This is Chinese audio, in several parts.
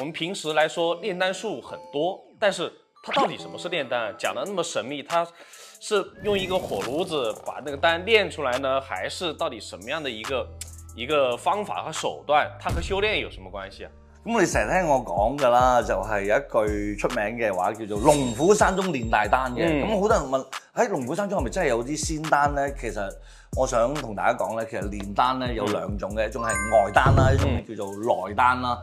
我们平时来说炼丹术很多，但是它到底什么是炼丹？讲的那么神秘，它是用一个火炉子把那个丹炼出来呢，还是到底什么样的一个一个方法和手段？它和修炼有什么关系啊？咁你成日聽我講㗎啦，就係、有一句出名嘅話叫做龍虎山中炼大丹嘅。嗯咁好、多人問喺龍虎山中係咪真係有啲仙丹咧？其實我想同大家講咧，其實煉丹咧有兩種嘅，一種係外丹啦，一種叫做內丹啦。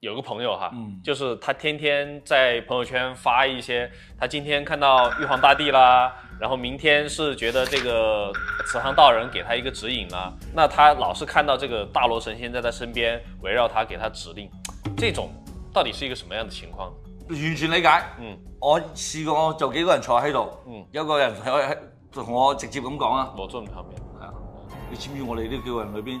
有个朋友哈，嗯就是他天天在朋友圈发一些，他今天看到玉皇大帝啦，然后明天是觉得这个慈航道人给他一个指引啦，那他老是看到这个大罗神仙在他身边围绕他，给他指令，这种到底是一个什么样的情况？完全理解。嗯，我試過就幾個人坐喺度，嗯有個人喺同我直接咁講啊，我坐你旁邊。係啊，你知唔知我哋呢幾個人裏邊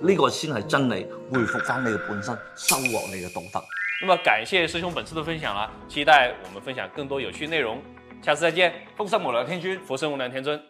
呢、个先係真理，回復翻你嘅本身，收穫你嘅道德。那麼感謝師兄本次的分享啦，期待我們分享更多有趣內容，下次再見。福生無量天尊。佛生無量天尊。